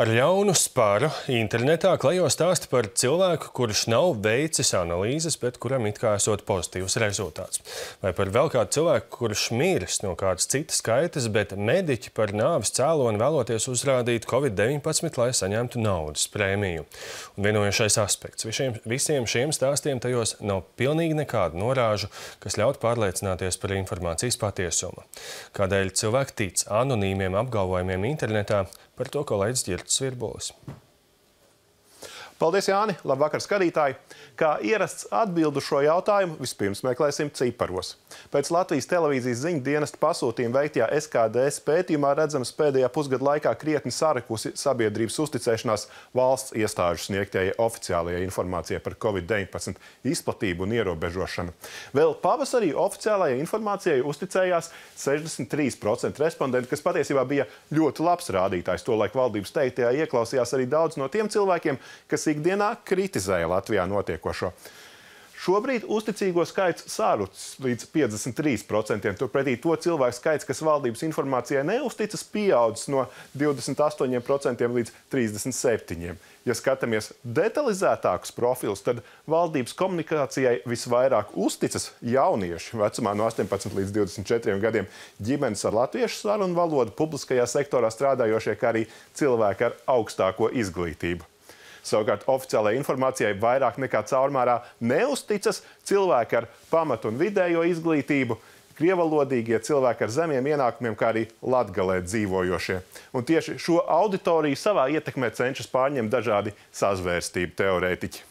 Ar jaunu spāru internetā klejo stāsti par cilvēku, kurš nav veicis analīzes, bet kuram it kā esot pozitīvs rezultāts. Vai par vēl kādu cilvēku, kurš miris no kādas citas kaitas, bet mediķi par nāves cēloni vēloties uzrādīt Covid-19, lai saņemtu naudas prēmiju. Un vienojošais aspekts visiem, visiem šiem stāstiem tajos nav pilnīgi nekādu norāžu, kas ļaut pārliecināties par informācijas patiesumu. Kādēļ cilvēki tic anonīmiem apgalvojumiem internetā, Par to kolēģis Girts Virbolis. Paldies, Jāni! Labvakar, skatītāji! Kā ierasts atbildu šo jautājumu, vispirms meklēsim ciparos. Pēc Latvijas televīzijas ziņu dienesta pasūtījuma veiktajā SKDS pētījumā redzams pēdējā pusgada laikā krietni sarekusi sabiedrības uzticēšanās valsts iestāžu sniegtajai oficiālajai informācijai par Covid-19 izplatību un ierobežošanu. Vēl pavasarī oficiālajai informācijai uzticējās 63% respondentu, kas patiesībā bija ļoti labs rādītājs. Tolaik valdības teiktajā ieklausījās arī daudz no tiem cilvēkiem, kas ikdienā kritizēja Latvijā notiekošo. Šobrīd uzticīgo skaits sārucis līdz 53%. Turpretī to cilvēku skaits, kas valdības informācijai neusticas, pieaudzis no 28% līdz 37%. Ja skatāmies detalizētākus profilus, tad valdības komunikācijai visvairāk uzticas jaunieši vecumā no 18 līdz 24 gadiem, ģimenes ar latviešu sarunu valodu, publiskajā sektorā strādājošie, kā arī cilvēki ar augstāko izglītību. Savukārt oficiālajai informācijai vairāk nekā caurmērā neusticas cilvēki ar pamatu un vidējo izglītību, krievalodīgie cilvēki ar zemiem ienākumiem, kā arī latgalē dzīvojošie. Un tieši šo auditoriju savā ietekmē cenšas pārņemt dažādi sazvērstību teorētiķi.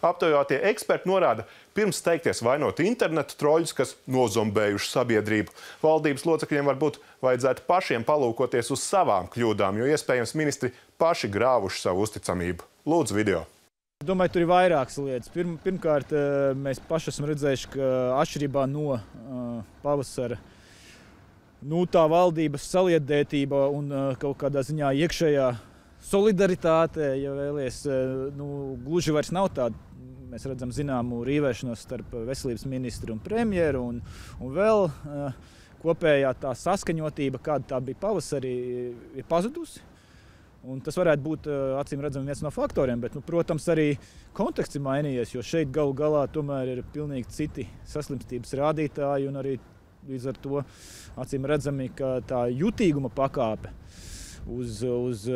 Aptaujātie eksperti norāda, pirms teikties vainot internetu troļus, kas nozombējuši sabiedrību. Valdības locekļiem varbūt vajadzētu pašiem palūkoties uz savām kļūdām, jo iespējams ministri paši grāvuši savu uzticamību. Lūdzu, video! Domāju, tur ir vairākas lietas. Pirm, pirmkārt, eh, mēs paši esam redzējuši, ka atšķirībā no uh, pavasara nu, tā valdības saliedētība un uh, kaut kādā ziņā iekšējā solidaritāte, ja vēlies, nu, gluži vairs nav tāda. Mēs redzam zināmu rīvēšanos starp veselības ministru un premjeru un, un vēl kopējā tā saskaņotība, kāda tā bija pavasarī, ir pazudusi. Un tas varētu būt acīm redzami viens no faktoriem, bet, nu, protams, arī konteksts ir mainījies, jo šeit galu galā tomēr ir pilnīgi citi saslimstības rādītāji un arī līdz ar to acīm redzami, ka tā jutīguma pakāpe uz, uz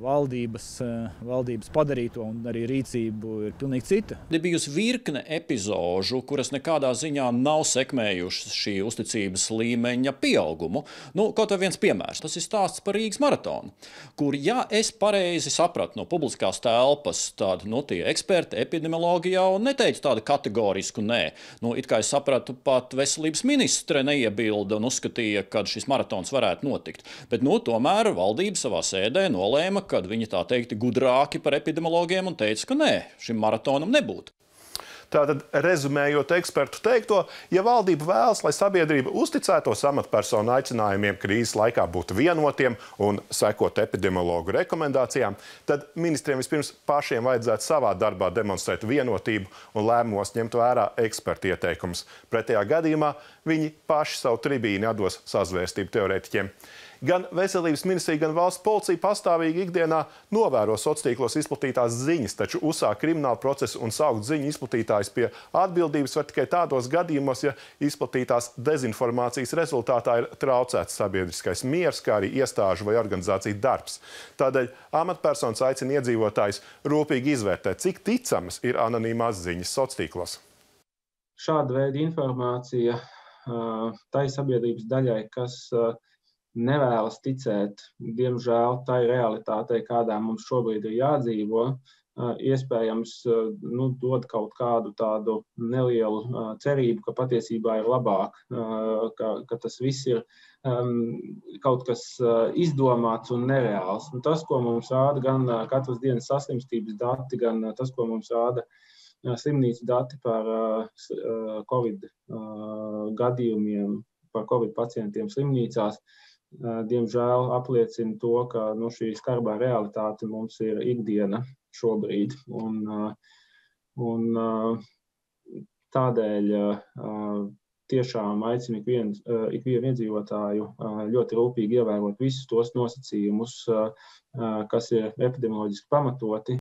valdības, eh, valdības padarīto un arī rīcību ir pilnīgi cita. Ir bijusi virkne epizožu, kuras nekādā ziņā nav sekmējušas šī uzticības līmeņa pieaugumu. Nu, kaut viens piemērs. Tas ir stāsts par Rīgas maratonu, kur, ja es pareizi sapratu no publiskās telpas, tad nu, tie eksperti epidemiologi jau neteica tādu kategorisku nē. Nu, it kā es sapratu, pat veselības ministre neiebilda un uzskatīja, ka šis maratons varētu notikt. Bet nu, tomēr valdība savā sēdē nolēma lēma, kad viņi tā teikti gudrāki par epidemiologiem un teica, ka nē, šim maratonam nebūtu. Tātad, rezumējot ekspertu teikto, ja valdība vēlas, lai sabiedrība uzticētos amatpersonu aicinājumiem krīzes laikā būt vienotiem un sekot epidemiologu rekomendācijām, tad ministriem vispirms pašiem vajadzētu savā darbā demonstrēt vienotību un lēmumos ņemt vērā ekspertu ieteikumus. Pretējā gadījumā viņi paši savu tribīni atdos sazvērstību teorētiķiem. Gan veselības ministrija, gan valsts policija pastāvīgi ikdienā novēro sociālos izplatītās ziņas, taču uzsāk kriminālu procesu un saukt ziņu izplatītājus pie atbildības var tikai tādos gadījumos, ja izplatītās dezinformācijas rezultātā ir traucēts sabiedriskais miers, kā arī iestāžu vai organizāciju darbs. Tādēļ amatpersonas aicina iedzīvotājus rūpīgi izvērtēt, cik ticamas ir anonīmās ziņas sociālos. Šāda veida informācija tai sabiedrības daļai, kas uh, nevēlas ticēt, diemžēl, tai realitātei, kādā mums šobrīd ir jādzīvo, iespējams, nu, dod kaut kādu tādu nelielu cerību, ka patiesībā ir labāk, ka, ka tas viss ir kaut kas izdomāts un nereāls. Un tas, ko mums rāda gan katras dienas saslimstības dati, gan tas, ko mums rāda slimnīcu dati par Covid gadījumiem, par Covid pacientiem slimnīcās, uh, diemžēl apliecina to, ka nu, šī skarbā realitāte mums ir ikdiena šobrīd. Un, un tādēļ tiešām aicinu ikvienu, ikvienu iedzīvotāju ļoti rūpīgi ievērot visus tos nosacījumus, kas ir epidemioloģiski pamatoti,